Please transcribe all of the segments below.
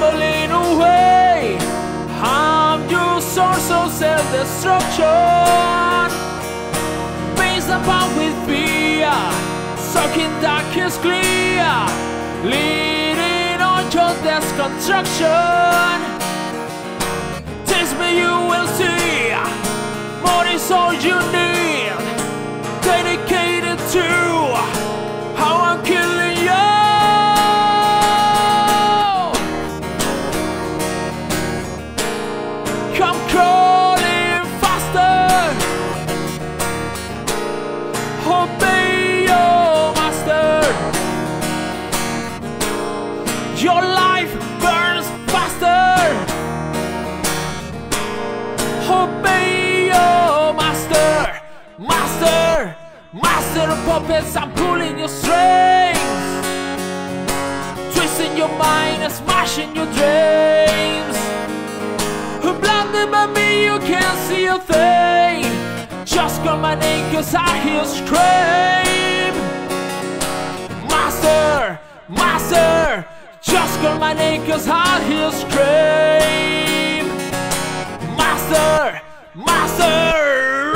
crumbling away. I'm your source of self-destruction. Based upon with fear, sucking darkness clear, leading on your destruction. Taste me, you will see. More is all you need. Obey your master, master, master of puppets. I'm pulling your strings, twisting your mind and smashing your dreams. Blinded by me, you can't see a thing. Just call my name, cause I hear scream. Master, master, just call my name, cause I hear scream. Master, master.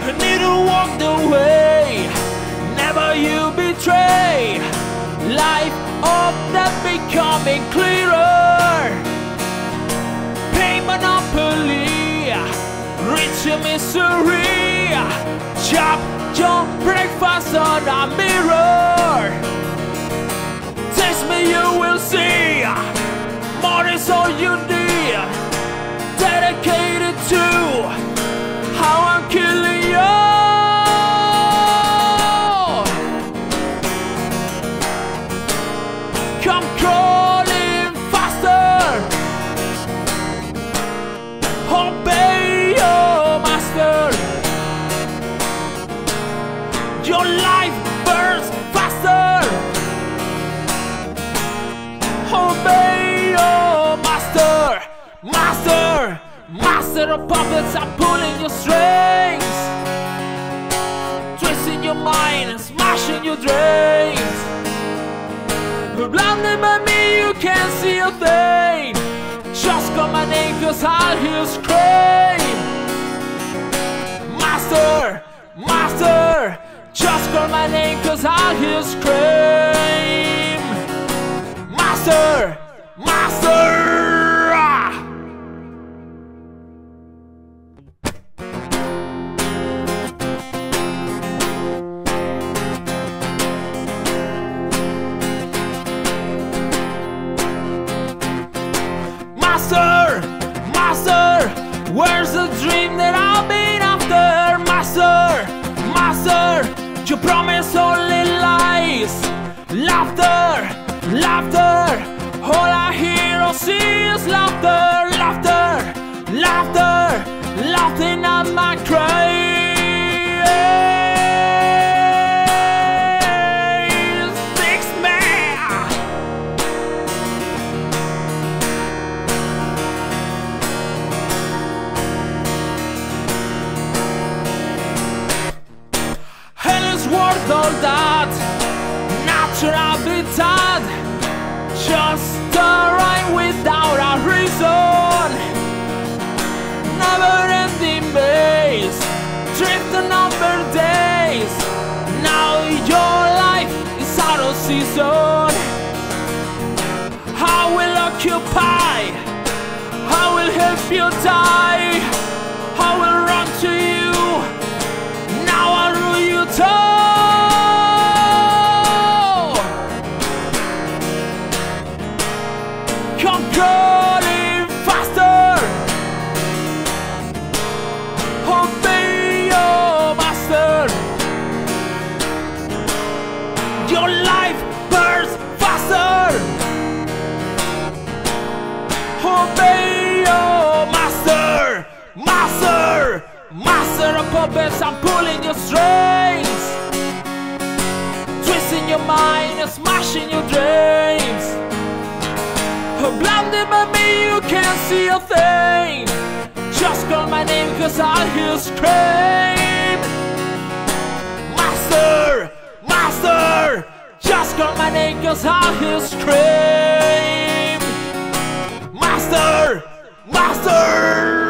I need to walk the way, never you betray. Life of that becoming clearer. Pay monopoly, reach misery. Chop your breakfast on a mirror. Taste me, you will see. More is all you need. Dedicated to of puppets. I'm pulling your strings, twisting your mind and smashing your dreams. You're Blinded by me, you can't see a thing. Just call my name, cause I'll hear you scream. Master, master, just call my name, cause I'll hear you scream. You promise only lies. Laughter, laughter, all I hear or see is laughter, laughter, laughter, laughing at my Habitat Just a rhyme without a reason. Never ending maze Drifting over days. Now your life is out of season. I will occupy? I will help you die? I will Obey your master, master, master of puppets. I'm pulling your strings, twisting your mind and smashing your dreams. Blinded by me, you can't see a thing. Just call my name cause I hear scream Master, master Just call my name cause I hear scream Master